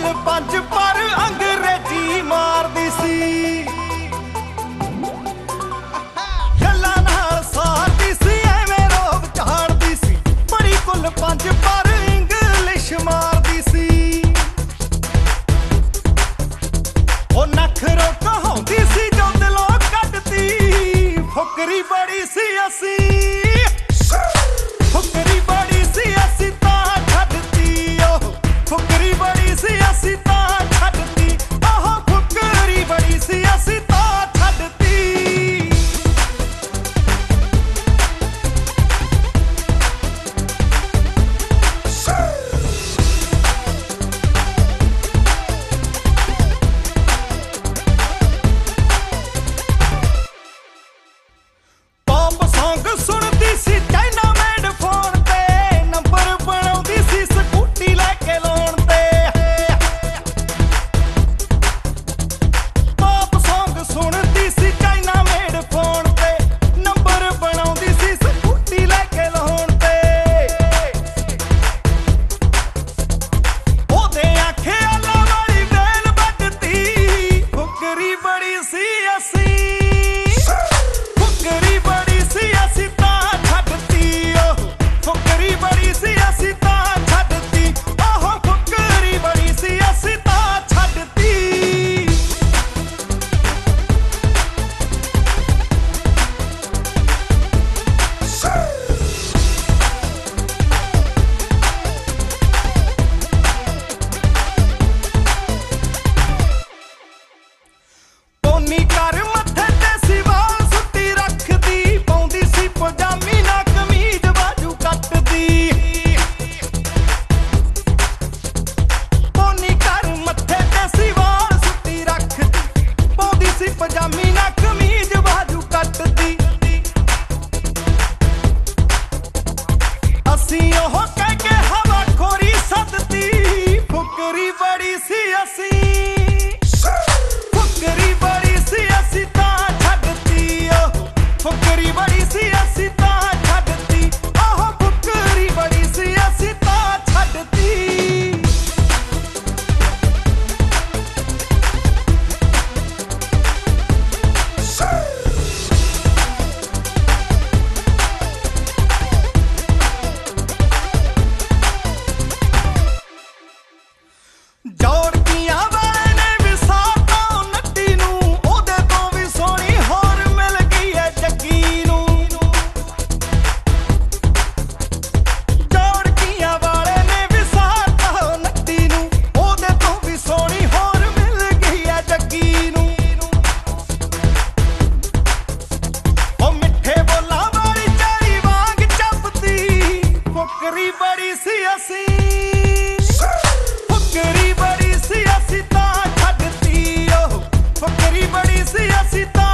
ਪੰਜ ਪਰ ਅੰਗਰੇਜ਼ੀ ਮਾਰਦੀ ਸੀ। ਗੱਲਾਂ ਨਾਲ ਸਾਰਦੀ ਸੀ, ਐਵੇਂ ਰੋਬ ਝਾੜਦੀ ਸੀ। ਬੜੀ ਕੁੱਲ ਪੰਜ ਪਰ ਇੰਗਲਿਸ਼ ਮਾਰਦੀ ਸੀ। ਉਹ ਨਖਰੋ ਕਹਾਉਂਦੀ ਸੀ ਜੋ ਦਿਲੋਂ ਕੱਢਦੀ ਫੁਕਰੀ ਬੜੀ ਸੀ ਅਸੀਂ। Song ਸੁਣਦੀ ਸੀ, ਚਾਈਨਾ ਮੇਡ ਫੋਨ ਤੇ। ਨੰਬਰ ਬਣਾਉਂਦੀ ਸੀ ਸਕੂਟੀ ਲੈ ਕੇ ਲੋਨ ਤੇ। ਪੌਪ Song ਸੁਣਦੀ ਸੀ, ਚਾਈਨਾ ਮੇਡ ਫੋਨ ਤੇ। ਨੰਬਰ ਬਣਾਉਂਦੀ ਸੀ ਸਕੂਟੀ ਲੈ ਕੇ ਲੋਨ ਤੇ। ਉਹਦੇ ਆਖੇ, ਅੱਲਾ ਵਾਲੀ ਵੇਲ ਵੱਜਦੀ ਫੁਕਰੀ ਬੜੀ ਸੀ ਅਸੀਂ। ਫੱਕਰੀ ਬੜੀ ਸੀ ਅਸੀਂ। ਫੱਕਰੀ ਬੜੀ ਸੀ ਅਸੀਂ ਤਾਂ ਛੱਡਤੀ ਉਹ। ਫੱਕਰੀ ਬੜੀ ਸੀ ਅਸੀਂ ਤਾਂ